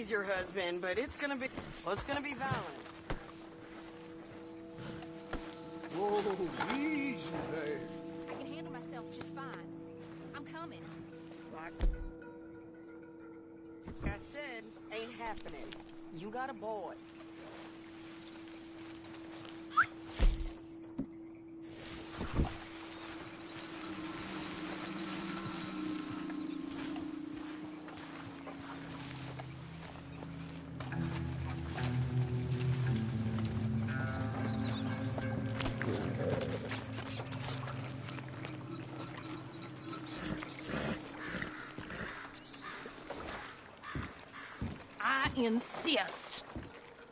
I he's your husband, but it's gonna be, well, it's gonna be violent. Whoa, easy there. I can handle myself just fine. I'm coming. Like, like I said, ain't happening. You got a boy. Insist.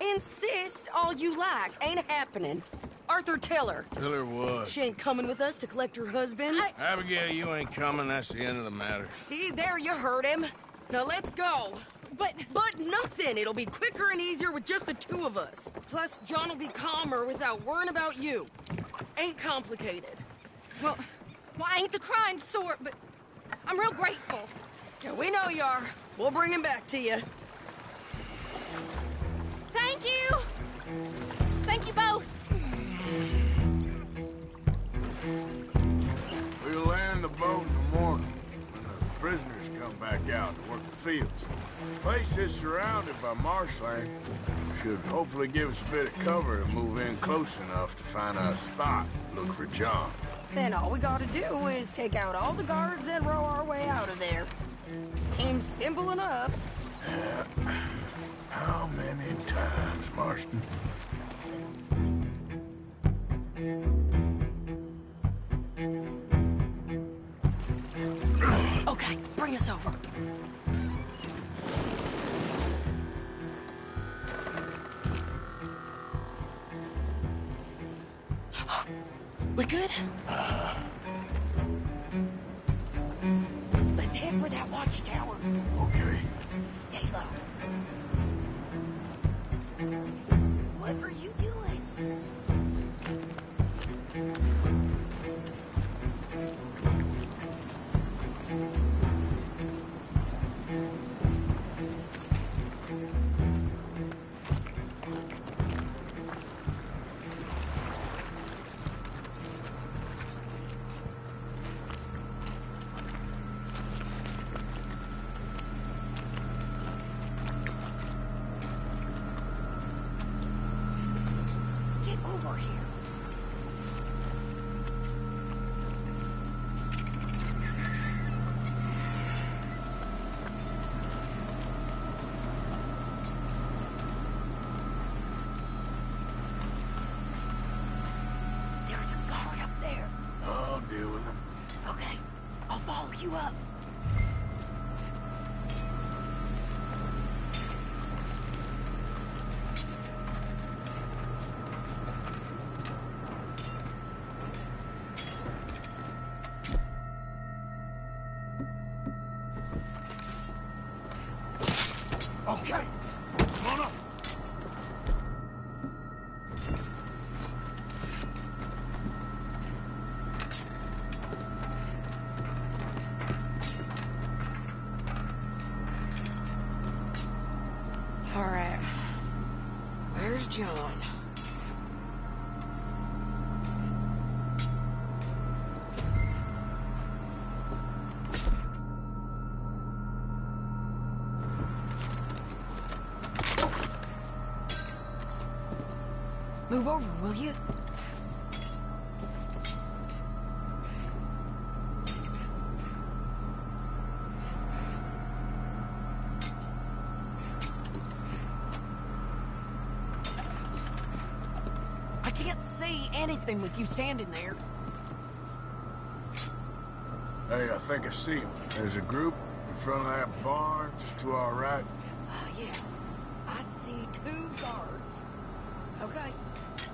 Insist all you like. Ain't happening. Arthur, tell her. Tell her what? She ain't coming with us to collect her husband. I- Abigail, you ain't coming. That's the end of the matter. See, there you heard him. Now let's go. But But nothing. It'll be quicker and easier with just the two of us. Plus, John will be calmer without worrying about you. Ain't complicated. well, well, I ain't the crying sort, but I'm real grateful. Yeah, we know you are. We'll bring him back to you. Thank you both. We'll land the boat in the morning when the prisoners come back out to work the fields. The place is surrounded by marshland. Should hopefully give us a bit of cover to move in close enough to find a spot. Look for John. Then all we gotta do is take out all the guards and row our way out of there. Seems simple enough. How many times, Marston? Okay, bring us over. We good? Let's Over here. John? Move over, will you? See anything with you standing there. Hey, I think I see him. There's a group in front of that barn just to our right. Oh, yeah. I see two guards. Okay,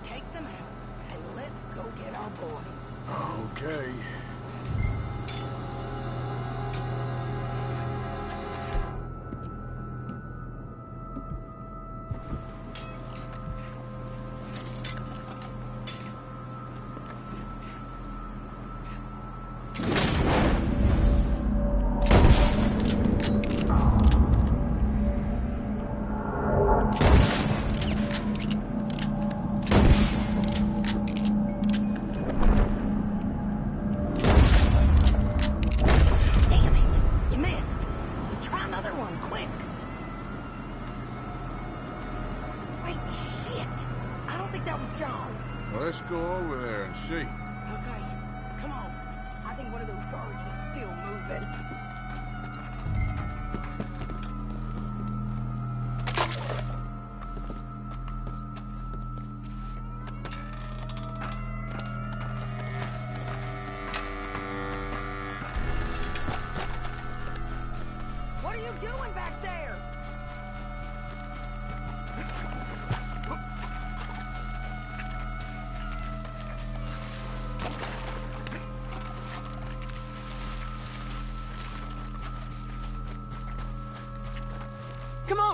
take them out, and let's go get our boy. Okay.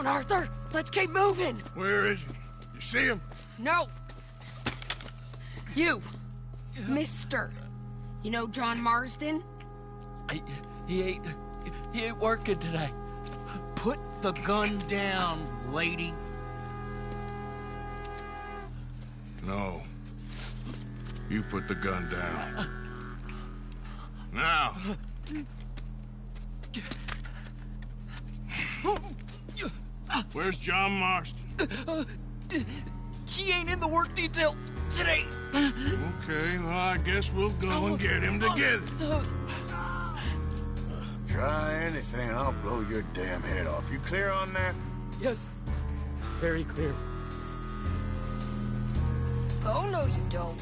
Come on, Arthur. Let's keep moving. Where is he? You see him? No. You. Mister. You know John Marston? He, he ain't. He ain't working today. Put the gun down, lady. No. You put the gun down. Now. Where's John Marston? Uh, uh, he ain't in the work detail today. Okay, well, I guess we'll go and oh, get him oh, together. Uh, Try anything, and I'll blow your damn head off. You clear on that? Yes. Very clear. Oh, no, you don't.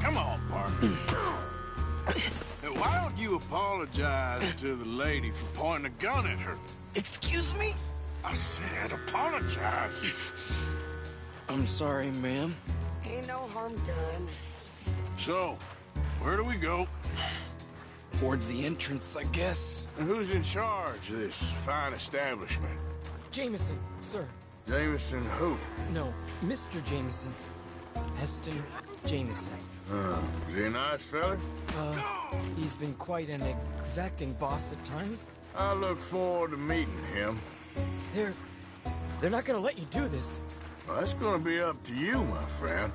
Come on, partner. apologize to the lady for pointing a gun at her? Excuse me? I said apologize. I'm sorry, ma'am. Ain't no harm done. So, where do we go? Towards the entrance, I guess. And who's in charge of this fine establishment? Jameson, sir. Jameson who? No, Mr. Jameson. Heston Jameson. Uh, is he a nice fella? He's been quite an exacting boss at times. I look forward to meeting him. They're... they're not gonna let you do this. Well, that's gonna be up to you, my friend.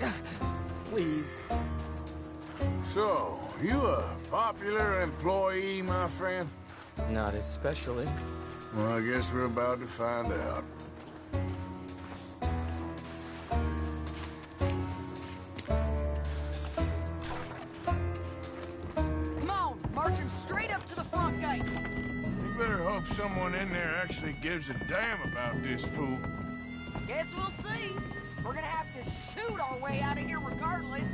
Please. So, you a popular employee, my friend? Not especially. Eh? Well, I guess we're about to find out. Come on, march him straight up to the front gate. You better hope someone in there actually gives a damn about this fool. Guess we'll see. We're gonna have to shoot our way out of here regardless.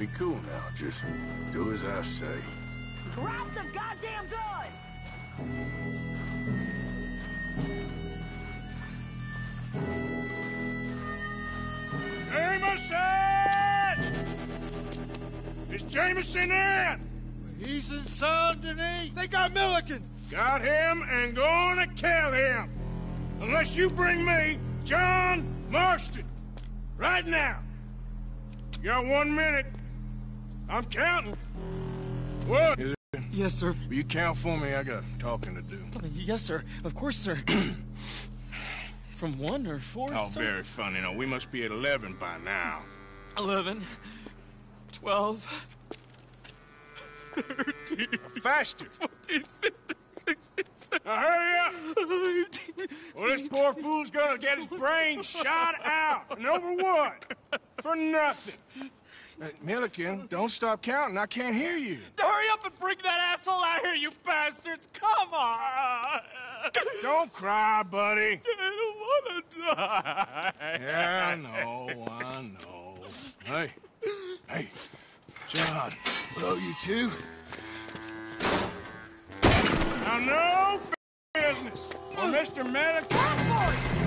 Be cool now. Just do as I say. Drop the goddamn guns! Jameson! Is Jameson in? He's in Saint Denis. They got Milliken. Got him and gonna kill him. Unless you bring me John Marston. Right now. You got one minute. I'm counting. What? Yes, sir. You count for me. I got talking to do. Oh, yes, sir. Of course, sir. From one or four, Oh, sir? very funny. No, we must be at 11 by now. 11, 12, 13. Faster. 14, 15, 16, Now hurry up. 17. Well, this poor fool's gonna get his brain shot out. And over what? For nothing. Uh, Milliken, don't stop counting. I can't hear you. Hurry up and bring that asshole out here, you bastards! Come on! Don't cry, buddy. I don't want to die. Yeah, I know, I know. Hey, hey, John. Hello, you two. Now, no business. For Mr. Milliken.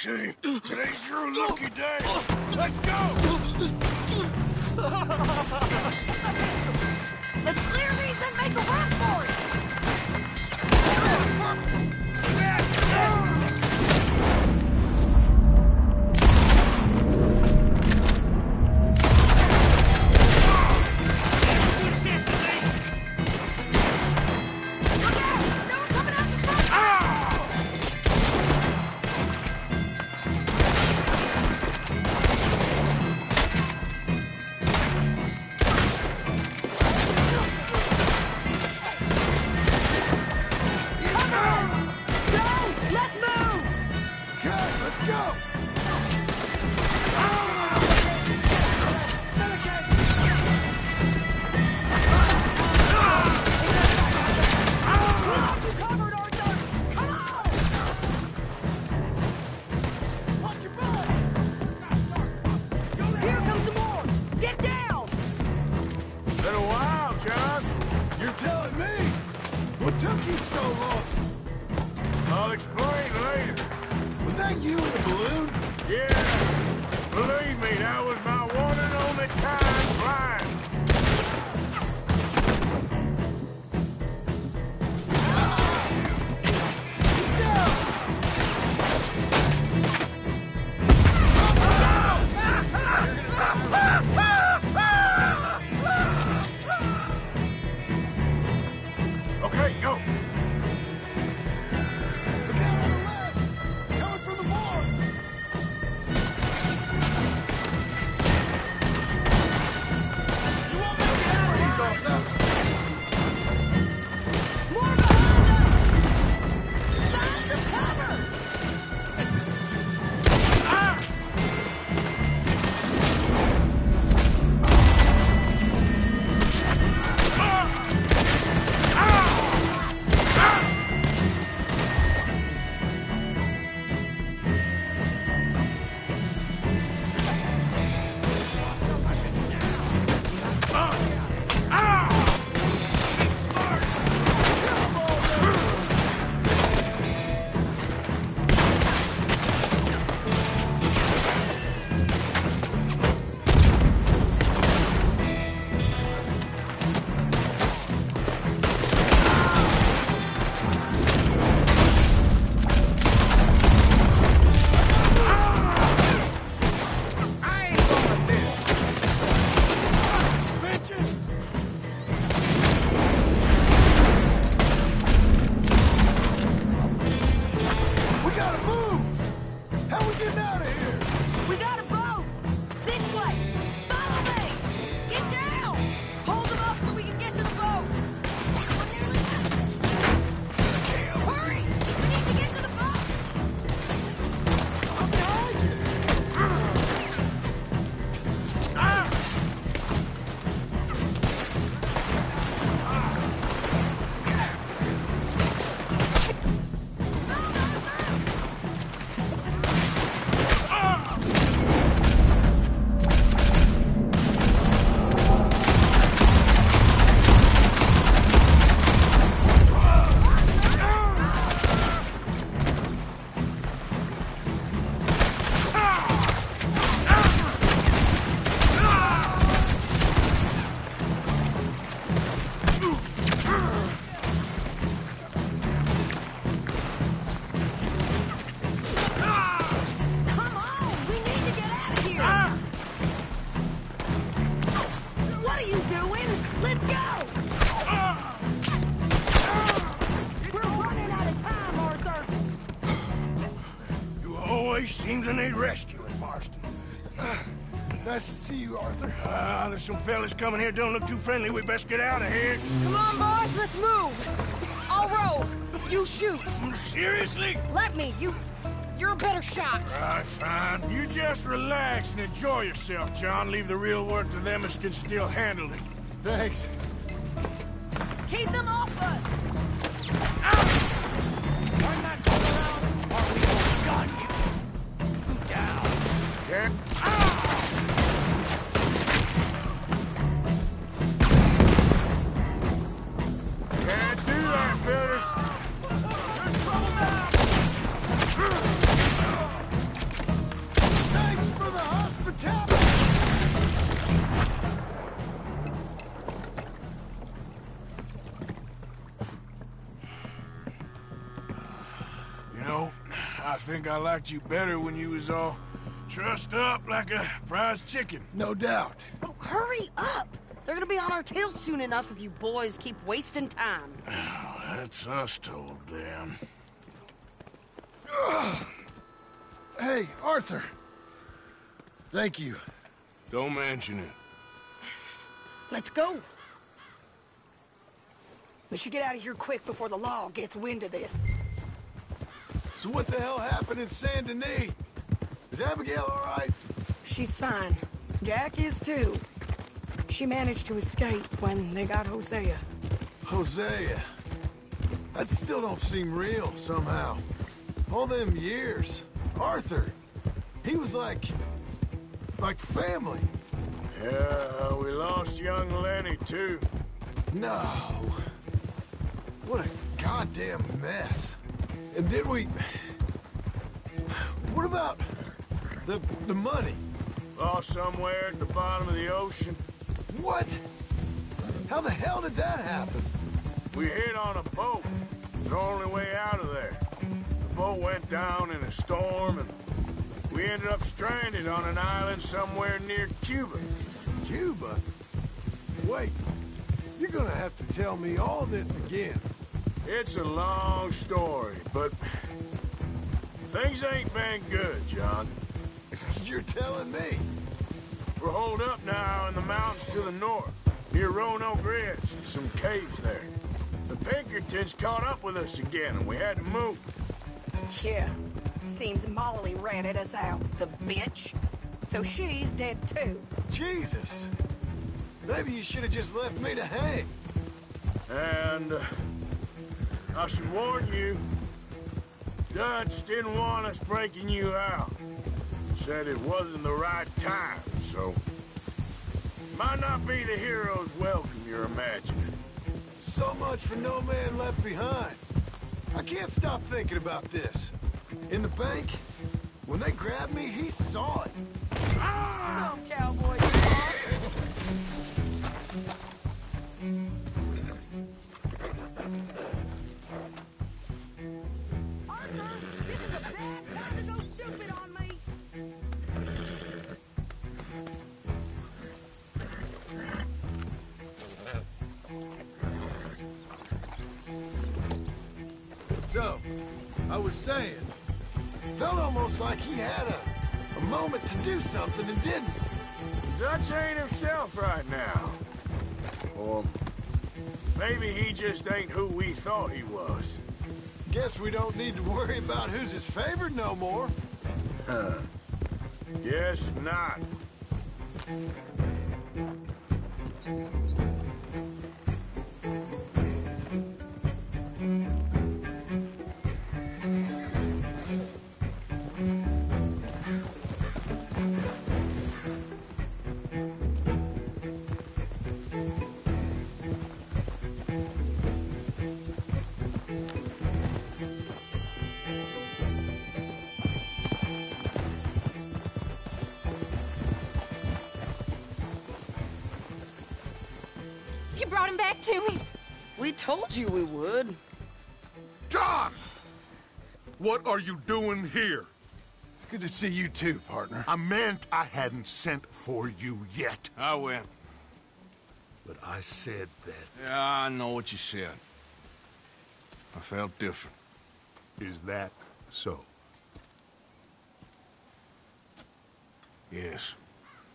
Okay, today's your lucky day. Oh, let's go! Let's clear these and make a run for it! took you so long? I'll explain later. Was that you in the balloon? Yeah. Believe me, that was my one and only time flying. Nice to see you, Arthur. Ah, there's some fellas coming here. Don't look too friendly. We best get out of here. Come on, boys, let's move! I'll roll. You shoot. Seriously? Let me. You... You're a better shot. Right, fine. You just relax and enjoy yourself, John. Leave the real work to them as can still handle it. Thanks. Keep them off liked you better when you was all trussed up like a prize chicken. No doubt. Oh, hurry up! They're gonna be on our tails soon enough if you boys keep wasting time. Oh, that's us told them. Hey, Arthur. Thank you. Don't mention it. Let's go. We should get out of here quick before the law gets wind of this. So what the hell happened in Saint Denis? Is Abigail all right? She's fine. Jack is too. She managed to escape when they got Hosea. Hosea. That still don't seem real, somehow. All them years. Arthur. He was like... like family. Yeah, we lost young Lenny, too. No. What a goddamn mess. And then we... What about... the the money? Lost somewhere at the bottom of the ocean. What? How the hell did that happen? We hit on a boat. It was the only way out of there. The boat went down in a storm, and we ended up stranded on an island somewhere near Cuba. Cuba? Wait. You're gonna have to tell me all this again. It's a long story, but things ain't been good, John. You're telling me. We're holed up now in the mountains to the north, near Roanoke Ridge, some caves there. The Pinkertons caught up with us again, and we had to move. Yeah. Seems Molly ratted us out, the bitch. So she's dead too. Jesus. Maybe you should have just left me to hang. And uh, I should warn you, Dutch didn't want us breaking you out. Said it wasn't the right time, so might not be the hero's welcome you're imagining. So much for no man left behind. I can't stop thinking about this. In the bank, when they grabbed me, he saw it. Some cowboy. Something and didn't. Dutch ain't himself right now. Or maybe he just ain't who we thought he was. Guess we don't need to worry about who's his favorite no more. Huh. Guess not. To see you too, partner. I meant I hadn't sent for you yet. I went. But I said that. Yeah, I know what you said. I felt different. Is that so? Yes.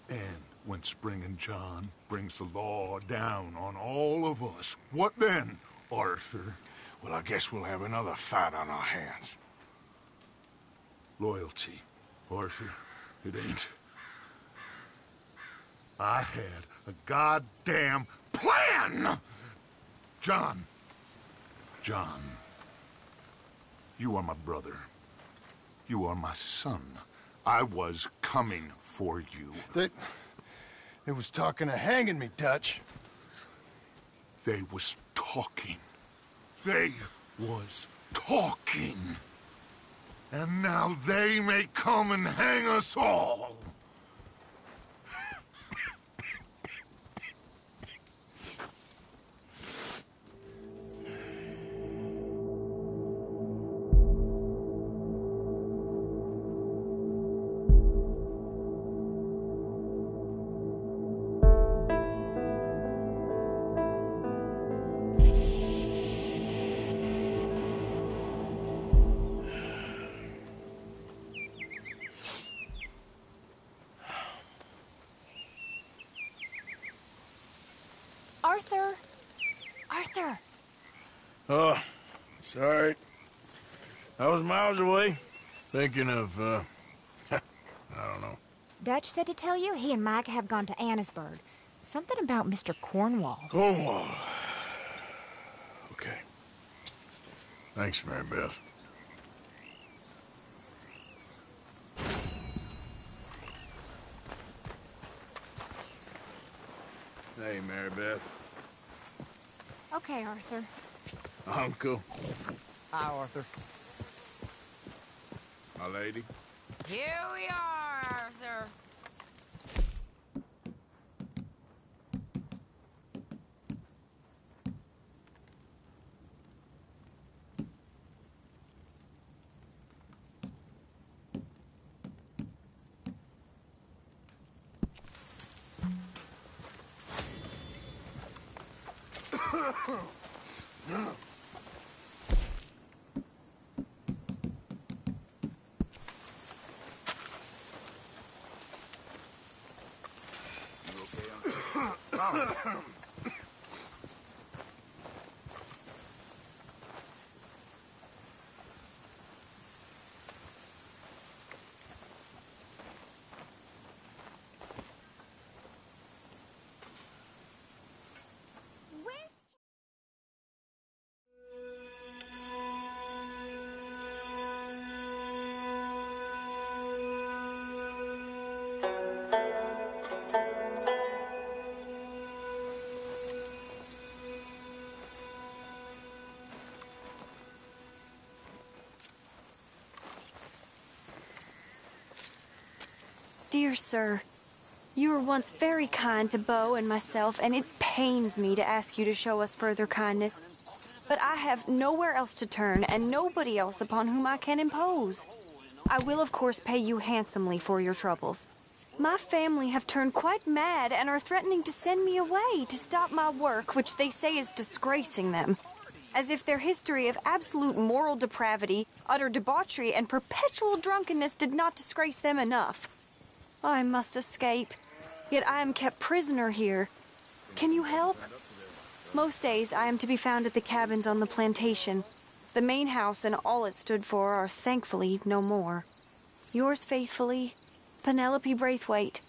And when Spring and John brings the law down on all of us, what then, Arthur? Well, I guess we'll have another fight on our hands. Loyalty, Arthur. It ain't. I had a goddamn plan! John. John. You are my brother. You are my son. I was coming for you. They... They was talking of hanging me, Dutch. They was talking. They was talking. And now they may come and hang us all. I was miles away, thinking of, uh, I don't know. Dutch said to tell you he and Micah have gone to Annesburg. Something about Mr. Cornwall. Cornwall. Okay. Thanks, Mary Beth. Hey, Mary Beth. Okay, Arthur. Uncle. Hi, Arthur. My lady. Here we are, Arthur. Dear sir, you were once very kind to Beau and myself, and it pains me to ask you to show us further kindness. But I have nowhere else to turn, and nobody else upon whom I can impose. I will, of course, pay you handsomely for your troubles. My family have turned quite mad and are threatening to send me away to stop my work, which they say is disgracing them. As if their history of absolute moral depravity, utter debauchery, and perpetual drunkenness did not disgrace them enough. I must escape, yet I am kept prisoner here. Can you help? Most days I am to be found at the cabins on the plantation. The main house and all it stood for are thankfully no more. Yours faithfully, Penelope Braithwaite.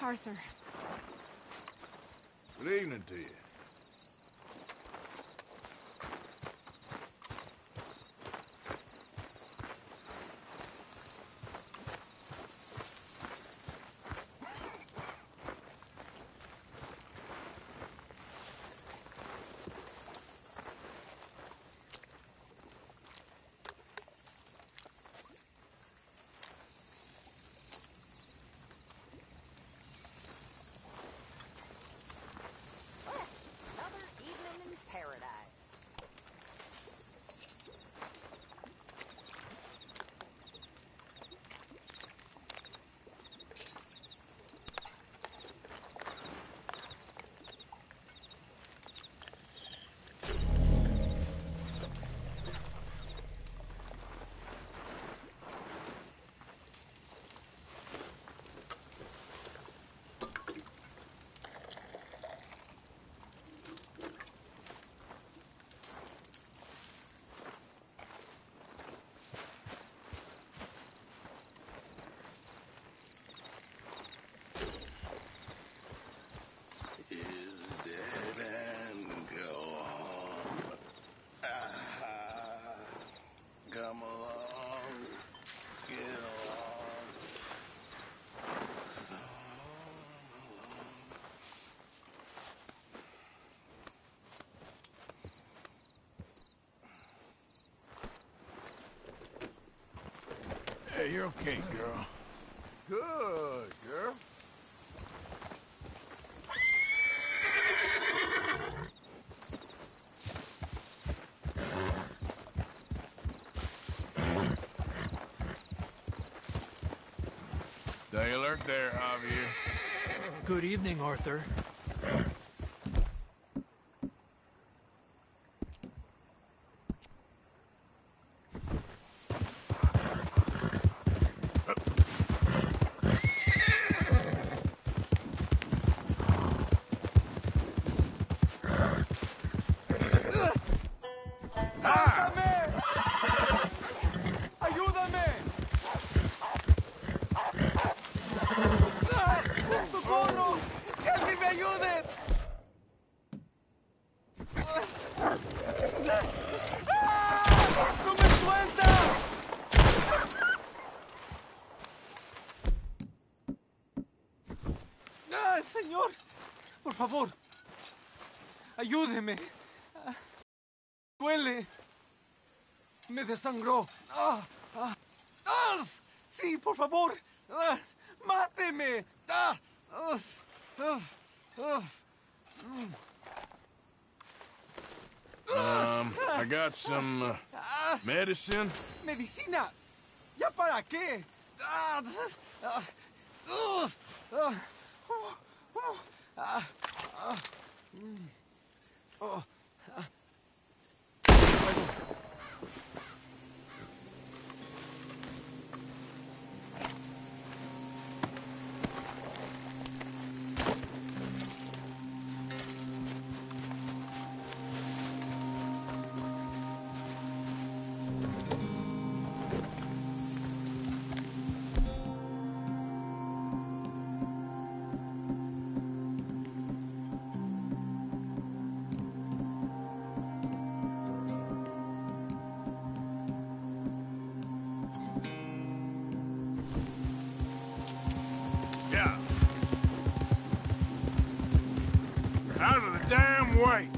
Arthur. Good evening to you. You're okay, girl. Good, girl. Stay alert there, Javier. Good evening, Arthur. Favor, ayúdeme. Duele. Me desangró. ¡Ah! ¡Ah! ¡Ah! ¡Sí, por favor! ¡Ah! ¡Máteme! ¡Ah! ¡Ah! ¡Ah! Mm. Um, I got some uh, ¡Ah! medicine. ¡Medicina! ¿Ya para qué? ¡Ah! ¡Ah! ¡Ah! ¡Ah! ¡Ah! ¡Ah! The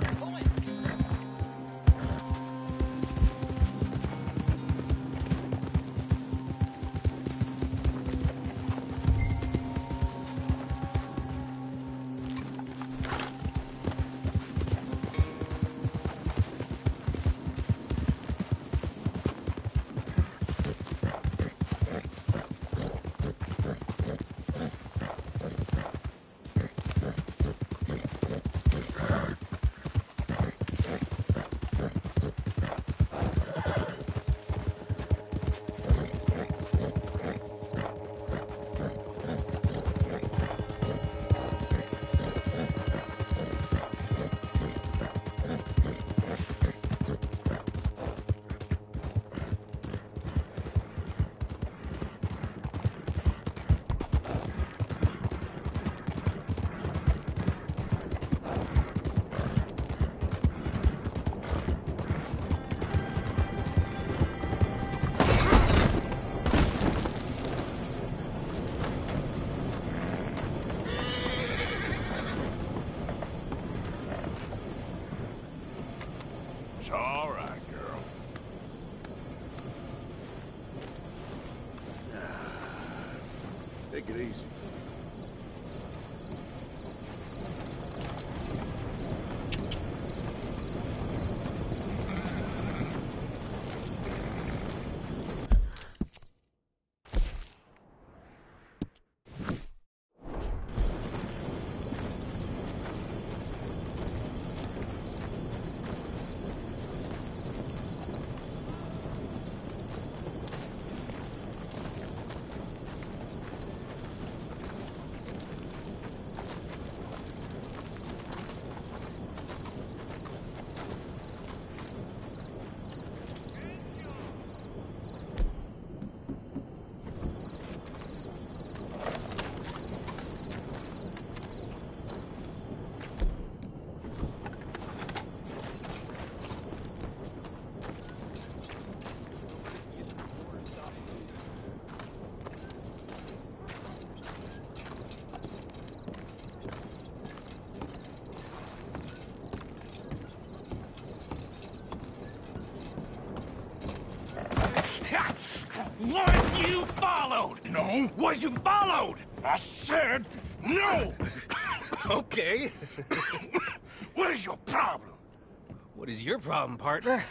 is your problem, partner?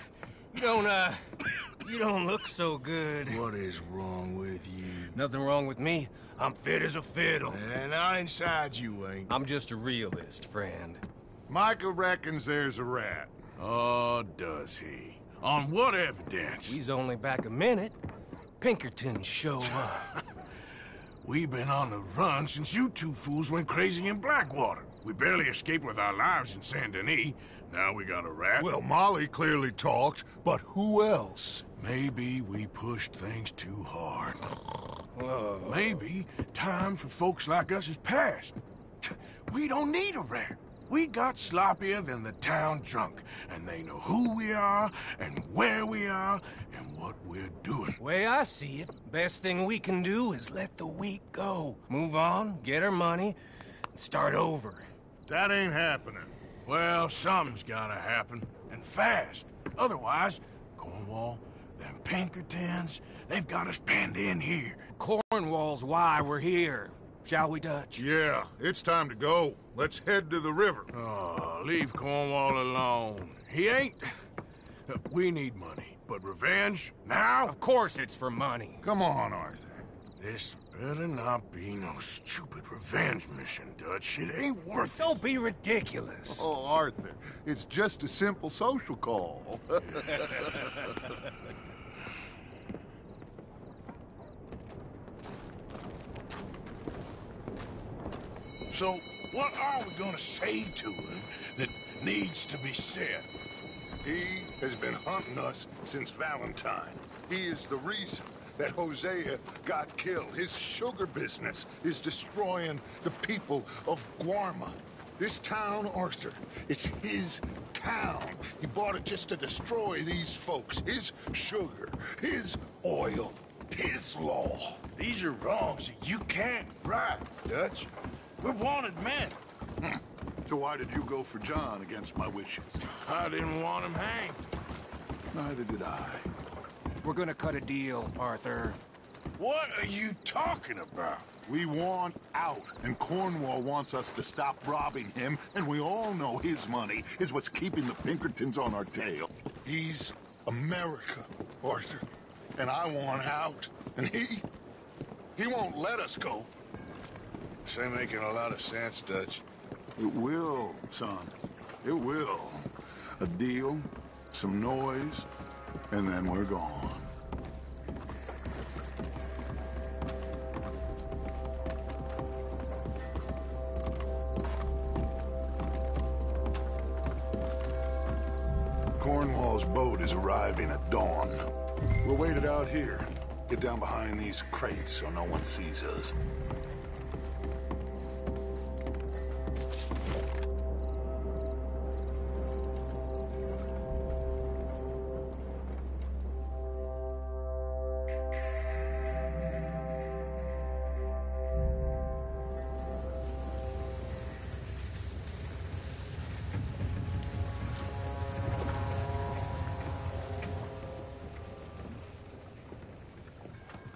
You don't, uh, you don't look so good. What is wrong with you? Nothing wrong with me. I'm fit as a fiddle. And I inside you ain't. I'm just a realist, friend. Micah reckons there's a rat. Oh, does he? On what evidence? He's only back a minute. Pinkerton show up. We've been on the run since you two fools went crazy in Blackwater. We barely escaped with our lives in Saint Denis. Now we got a rat. Well, Molly clearly talked, but who else? Maybe we pushed things too hard. Maybe time for folks like us is past. We don't need a rat. We got sloppier than the town drunk, and they know who we are, and where we are, and what we're doing. Way I see it, best thing we can do is let the week go. Move on, get our money, and start over. That ain't happening. Well, something's gotta happen, and fast. Otherwise, Cornwall, them Pinkertons, they've got us penned in here. Cornwall's why we're here. Shall we, Dutch? Yeah, it's time to go. Let's head to the river. Oh, leave Cornwall alone. He ain't... We need money, but revenge? Now? Of course it's for money. Come on, Arthur. This better not be no stupid revenge mission, Dutch. It ain't worth Don't be ridiculous. Oh, Arthur, it's just a simple social call. So, what are we gonna say to him that needs to be said? He has been hunting us since Valentine. He is the reason that Hosea got killed. His sugar business is destroying the people of Guarma. This town, Arthur, is his town. He bought it just to destroy these folks. His sugar, his oil, his law. These are wrongs that you can't right, Dutch. We're wanted men. Hmm. So why did you go for John against my wishes? I didn't want him hanged. Neither did I. We're gonna cut a deal, Arthur. What are you talking about? We want out, and Cornwall wants us to stop robbing him, and we all know his money is what's keeping the Pinkertons on our tail. He's America, Arthur, and I want out, and he... he won't let us go. This ain't making a lot of sense, Dutch. It will, son. It will. A deal, some noise, and then we're gone. Cornwall's boat is arriving at dawn. We'll wait it out here. Get down behind these crates so no one sees us.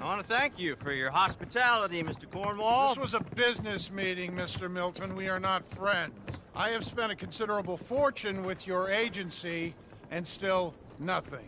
I want to thank you for your hospitality, Mr. Cornwall. This was a business meeting, Mr. Milton. We are not friends. I have spent a considerable fortune with your agency, and still nothing.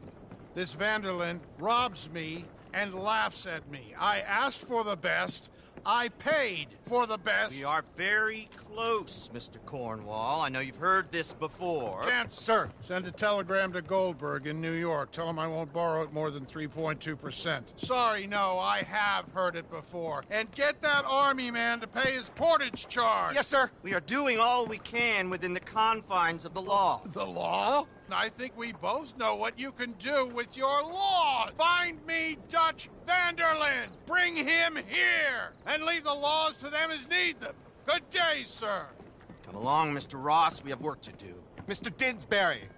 This van der Linde robs me and laughs at me. I asked for the best. I paid for the best. We are very close, Mr. Cornwall. I know you've heard this before. Chance, sir, send a telegram to Goldberg in New York. Tell him I won't borrow it more than 3.2%. Sorry, no, I have heard it before. And get that army man to pay his portage charge. Yes, sir. We are doing all we can within the confines of the law. The law? I think we both know what you can do with your law. Find me Dutch van der Linde. Bring him here. And leave the laws to them as need them. Good day, sir. Come along, Mr. Ross. We have work to do. Mr. Dinsbury.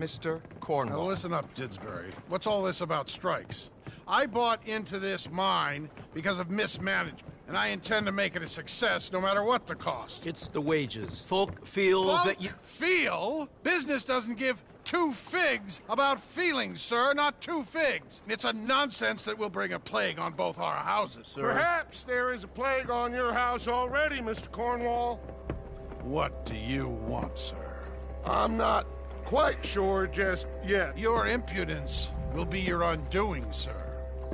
Mr. Cornwall. Now listen up, Didsbury. What's all this about strikes? I bought into this mine because of mismanagement, and I intend to make it a success no matter what the cost. It's the wages. Folk feel Folk that you. feel business doesn't give two figs about feelings, sir, not two figs. It's a nonsense that will bring a plague on both our houses, sir. Perhaps there is a plague on your house already, Mr. Cornwall. What do you want, sir? I'm not quite sure just yet. Your impudence will be your undoing, sir.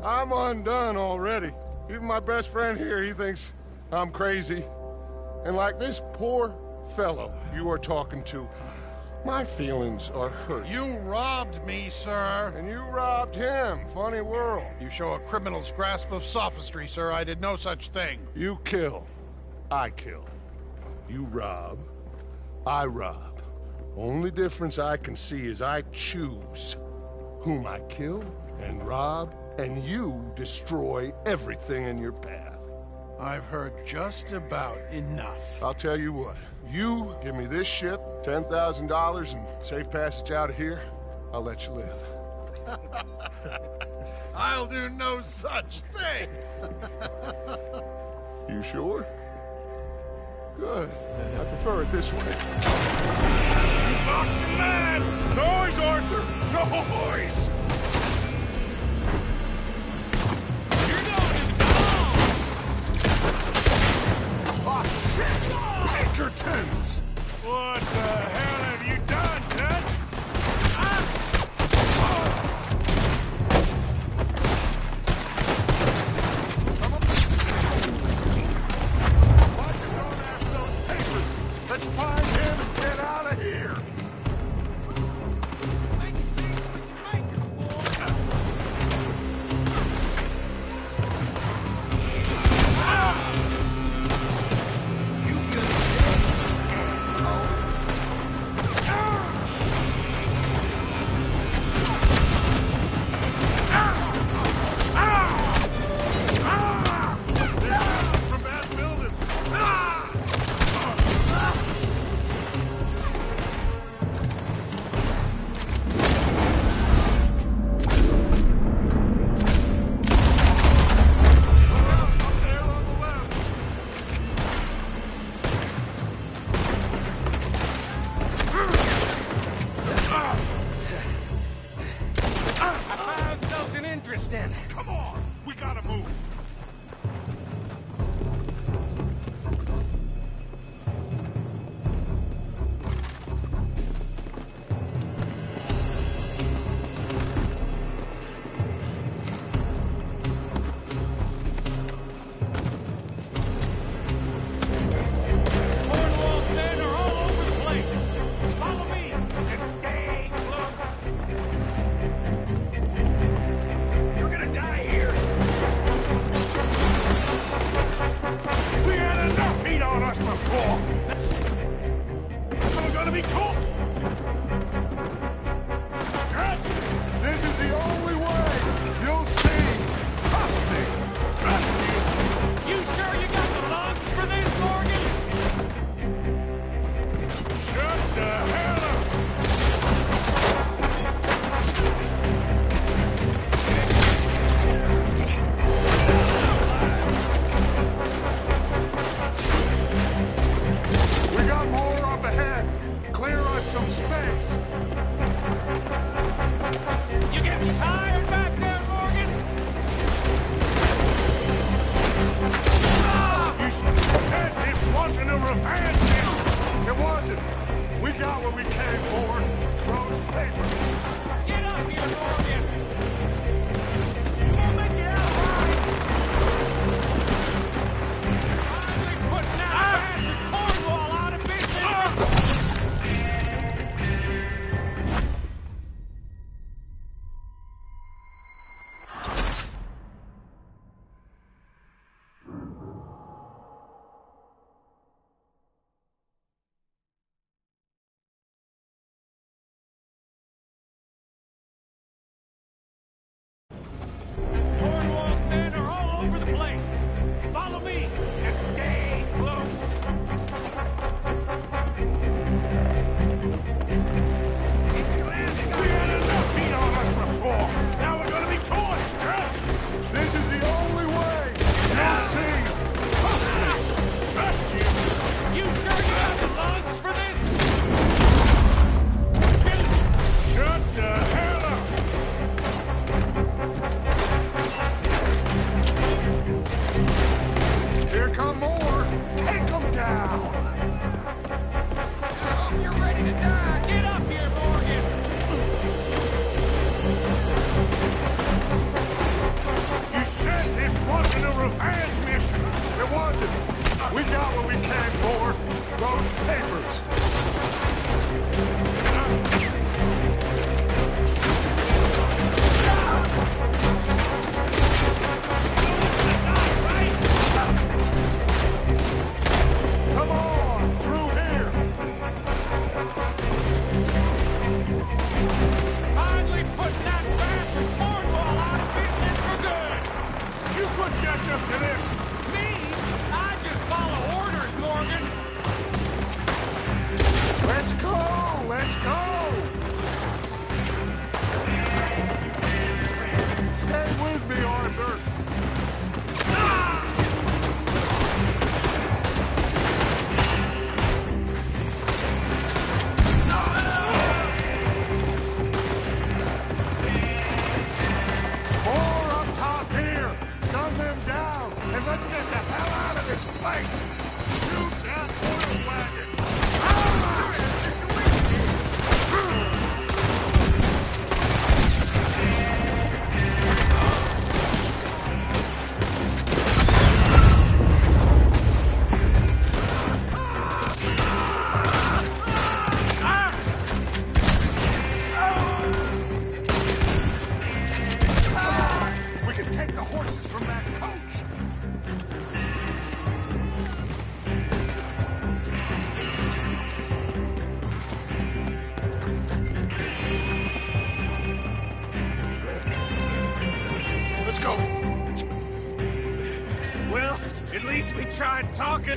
I'm undone already. Even my best friend here, he thinks I'm crazy. And like this poor fellow you are talking to, my feelings are hurt. You robbed me, sir. And you robbed him. Funny world. You show a criminal's grasp of sophistry, sir. I did no such thing. You kill. I kill. You rob. I rob. Only difference I can see is I choose whom I kill and rob, and you destroy everything in your path. I've heard just about enough. I'll tell you what. You give me this ship, $10,000, and safe passage out of here, I'll let you live. I'll do no such thing. you sure? Good. I prefer it this way. You lost your man! Noise, Arthur! Noise! Pinkertons! What the hell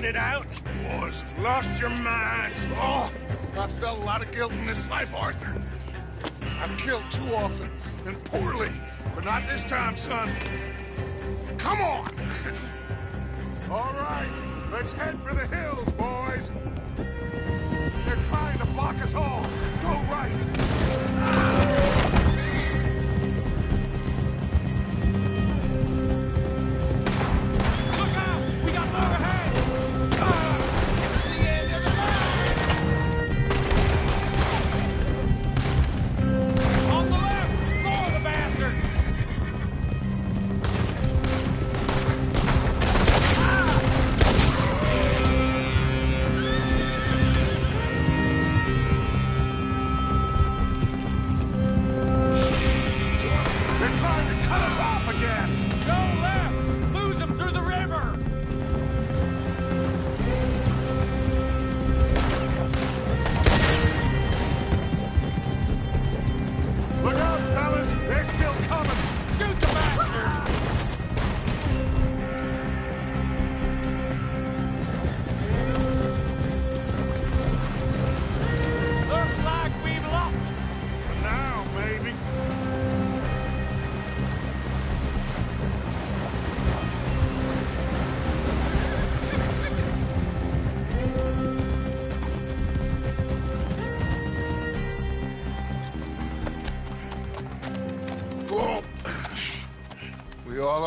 it out. Boys, lost your minds. Oh, I felt a lot of guilt in this life, Arthur. I've killed too often and poorly, but not this time, son. Come on! All right, let's head for the hills, boys.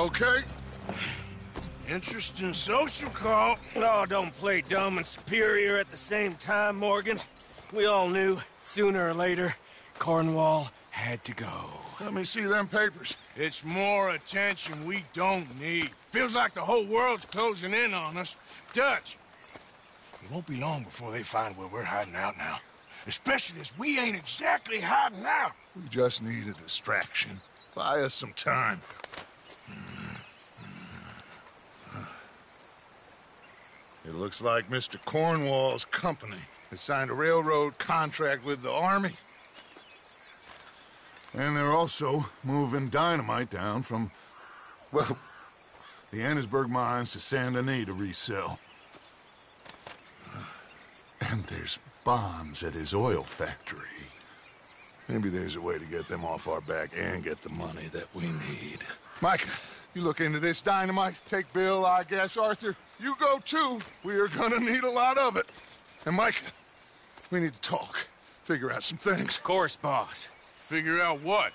Okay? Interesting social call. Oh, don't play dumb and superior at the same time, Morgan. We all knew, sooner or later, Cornwall had to go. Let me see them papers. It's more attention we don't need. Feels like the whole world's closing in on us. Dutch, it won't be long before they find where we're hiding out now. Especially as we ain't exactly hiding out. We just need a distraction. Buy us some time. It looks like Mr. Cornwall's company has signed a railroad contract with the Army. And they're also moving dynamite down from, well, the Annesburg mines to Saint Denis to resell. And there's bonds at his oil factory. Maybe there's a way to get them off our back and get the money that we need. Micah, you look into this dynamite. Take Bill, I guess. Arthur, you go too. We are gonna need a lot of it. And Micah, we need to talk. Figure out some things. Of course, boss. Figure out what?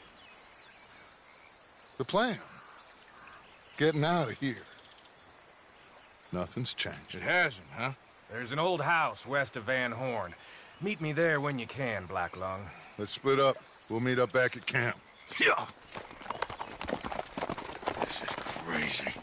The plan. Getting out of here. Nothing's changed. It hasn't, huh? There's an old house west of Van Horn. Meet me there when you can, Black Lung. Let's split up. We'll meet up back at camp. Yeah. This is crazy.